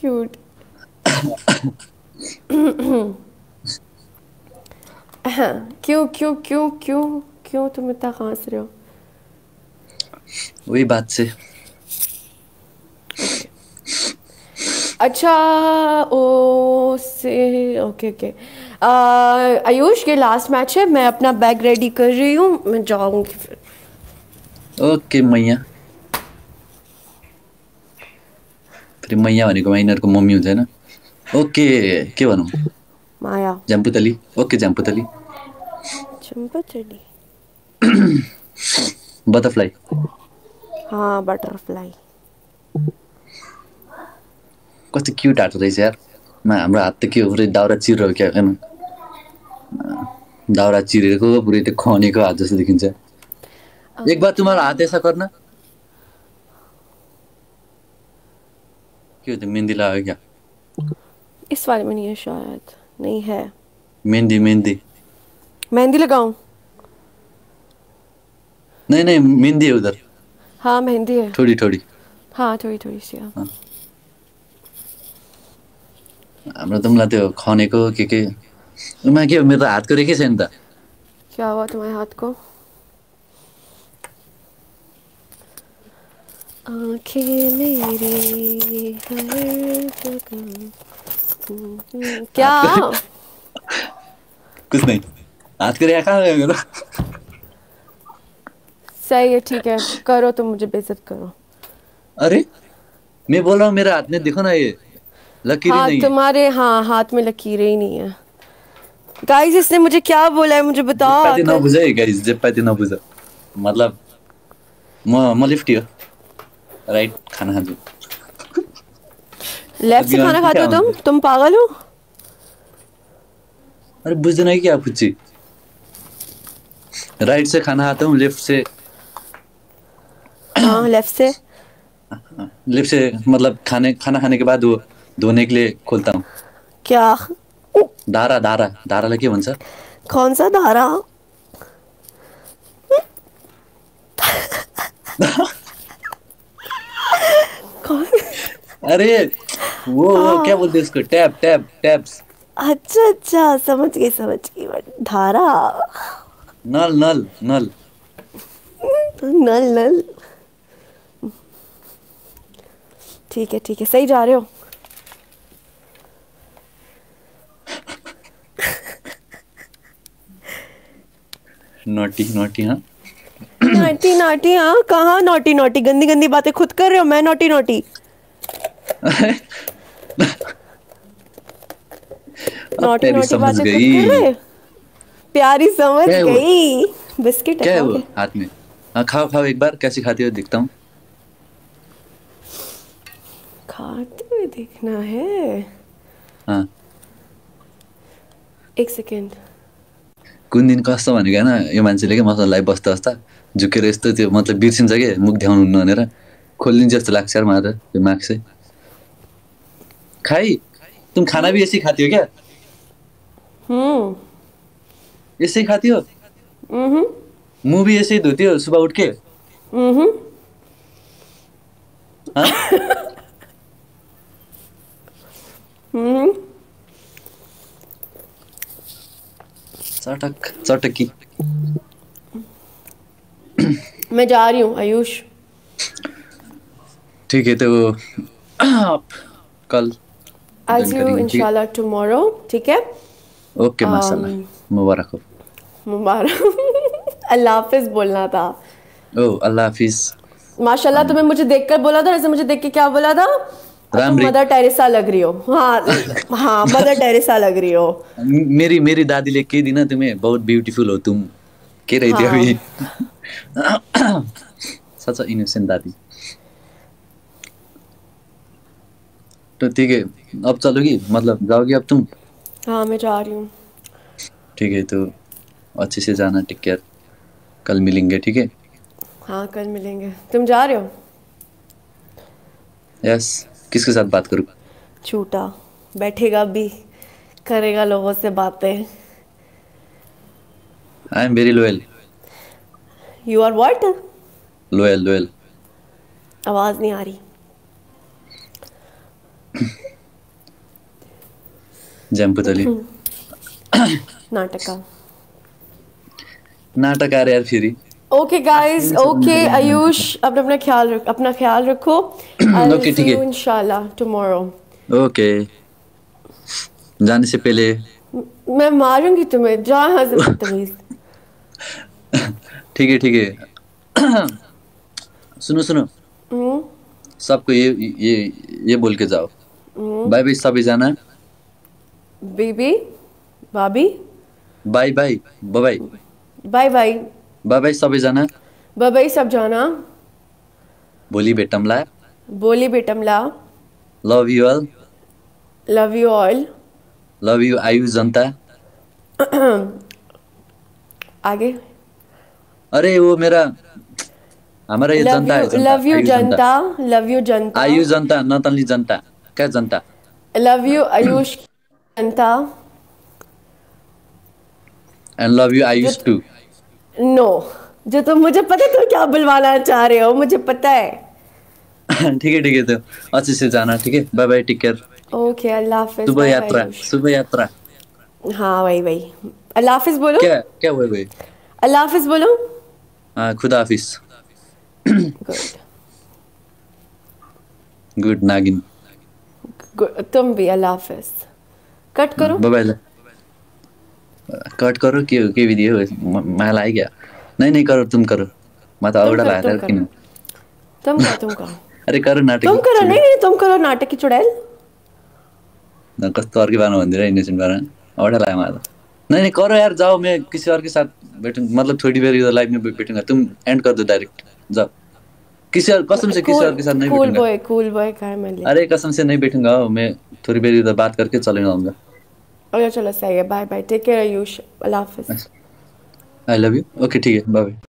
Cute क्यों क्यों क्यों क्यों क्यों तुम इतना खांस रहे हो? वही बात से। अच्छा ओ से ओके ओके आयुष ये लास्ट मैच है मैं अपना बैग रेडी कर रही हूँ मैं जाऊँगी फिर। ओके मैया फेरि मैया भनेको यिनीहरूको मम्मी हुन्छ होइन ओके के भनौँ माया झ्याम्पुतली ओके झ्याम्पुतली बटरफ्लाई हाँ बटरफ्लाई कस्तो क्युट हात रहेछ यार मा हाम्रो हात त के हो पुरै दाउरा चिरेको क्या दाउरा चिरेको पुरै त्यो खनेको हात जस्तो देखिन्छ एक बार तुम्हारा हात ऐसा करना के हो त्यो मेहन्दी लगायो क्या? इस वाले में नहीं है शायद। नहीं है। मेहन्दी मेहन्दी मेहंदी लगाऊँ? नहीं नहीं मेहन्दी है उधर। हाँ मेहंदी है। थोड़ी थोड़ी। हाँ थोड़ी थोड़ी सी हाँ। हाम्रो त मलाई त्यो खनेको के? के उमा के मेरो त हातको रेखै छैन त क्या हुआ तुम्हारे हाथ आँखें मेरी हर क्या? कुछ नहीं। हातको रेखा कहाँ गयो सही है ठीक है। करो तुम मुझे बेइज्जत करो। अरे मैं बोल रहा हूँ मेरा हाथ में देखो ना ये लकीर हाँ नहीं तुम्हारे हाँ हाथ में लकीरें ही नहीं है। गाइस इसने मुझे क्या बोला है? मुझे बताओ जेपाती आकर। नबुझ है गाइस जेपाती नबुझ मतलब म म लिफ्टी हो। राइट खाना खान्छु लेफ़्ट से खाना खाते हो तुम? तुम पागल हो? अरे बुझ्दैन है क्या पुच्ची राइट से खाना खाता हूँ लेफ़्ट से? हाँ लेफ़्ट से। लेफ़्ट से मतलब खाने खाना खाने के बाद वो धोने के लिए खोलता हूँ। क्या? धारा धारा धारालाई के भन्छ कौन सा? धारा कौन अरे वो वो क्या बोलते हैं उसको? टैप टैप टैप्स अच्छा अच्छा समझ गई समझ गई धारा। नल नल नल। नल नल। ठीक है ठीक है सही जा रहे हो। नोटी नोटी हाँ। नोटी नोटी हाँ कहाँ नोटी नोटी? गंदी गंदी बातें खुद कर रहे हो मैं नोटी नोटी। नोटी बातें गई। प्यारी समझ? गई। बिस्किट क्या है वो हाथ में? हाँ खाओ खाओ एक बार कैसे खाती हो दिखता हूँ। खाते हुए देखना है। हाँ। एक सेकेन्ड कुन दिन कस्तो भनेको होइन यो मान्छेले क्या मसँग लाइभ बस्दा बस्दा झुकेर यस्तो त्यो मतलब बिर्सिन्छ कि मुख देखाउनु भनेर खोलिदिन्छ जस्तो लाग्छ यार मलाई त त्यो मार्क्स चाहिँ खाई? तुम खाना भी ऐसे ही खाती हो क्या? हम्म। ऐसे ही खाती हो? हम्म। मुँह भी ऐसे ही धोती हो सुबह उठ के? हम्म। हाँ? हम्म। चटक चटकी। मैं जा रही हूँ आयुष। ठीक है तो आप कल I'll Done see you करेंगे, ठीक है? ओके माशाल्लाह मुबारक हो मुबारक अल्लाह हाफिज बोलना था। ओ अल्लाह हाफिज माशाल्लाह तुम्हें मुझे देखकर बोला था ऐसे मुझे देख के क्या बोला था। मदर टेरेसा लग रही हो। हाँ हाँ मदर टेरेसा लग रही हो। मेरी मेरी दादीले के दिन तुम्हें बहुत ब्यूटीफुल हो तुम। के रही थी हाँ। अभी। सच इनोसेंट दादी। तो ठीक है अब चलोगी? मतलब जाओगी अब तुम? हाँ मैं जा रही हूँ। ठीक है तो अच्छे से जाना टेक केयर कल मिलेंगे ठीक है? हाँ कल मिलेंगे। तुम जा रहे हो? यस किसके साथ बात करूँ? झूठा। बैठेगा भी करेगा लोगों से बातें। I am very loyal you are what loyal loyal आवाज़ नहीं आ रही। जैम पुतली नाटक आ रहा यार फिर ओके गाइस ओके आयुष अपना अपना ख्याल रख अपना ख्याल रखो Okay, ठीक है। इंशाल्लाह टुमारो ओके जाने से पहले मैं मारूँगी तुम्हें जा यहाँ से बदतमीज ठीक है ठीक है सुनो सुनो हम्म, सबको ये ये ये बोल के जाओ बाय बाय सबैजना बेबी भाभी bye bye bye bye bye bye bye सबैजना बाय बाय सब जाना भोलि भेटौँला बोली बेटमला love you all love you all love you आयु जनता आगे। अरे वो मेरा हमारा ये जनता है लव यू जनता लव यू जनता आयु जनता नतनली जनता क्या जनता? Love you Ayush Janata? And love you Ayush too no जो तुम मुझे पता है तुम क्या बुलवाना चाह रहे हो? मुझे पता है। ठीक है ठीक है तो अच्छे से जाना ठीक है? Bye bye take care okay अल्लाह हाफिज bye, यात्रा। शुभ यात्रा हाँ वही वही। अल्लाह हाफिज बोलो। क्या क्या हुआ भाई? अल्लाह हाफिज बोलो। हाँ खुदा हाफिज। गुड गुड नागिन। तुम भी अल्लाह हाफिज। कट करो। बाय बाय कट करो के के वीडियो मलाई आई गया नहीं नहीं करो तुम करो। मैं तो तुम औड़ा करो, ला तुम किन तुम करो तुम करो। अरे करो नाटक तुम करो नहीं नहीं तुम करो नाटक की चुड़ैल। न कस्तो अर्कै बारेमा भनिदिएर इन्डोनेसियन बारेमा औड़ा लाया मलाई नहीं नहीं करो यार जाओ मैं किसी और के साथ बैठूं मतलब थोड़ी देर इधर लाइव में बैठूँगा। तुम एंड कर दो डायरेक्ट जाओ। किसी और कसम से किसी और के साथ नहीं कूल बॉय कूल बॉय का है मैं अरे कसम से नहीं बैठूँगा मैं थोड़ी देर इधर बात करके चले जाऊँगा। ओके चलो सही है bye bye take care Ayush अल्लाह हाफिज। आई लव यू ओके ठीक है बाय बाय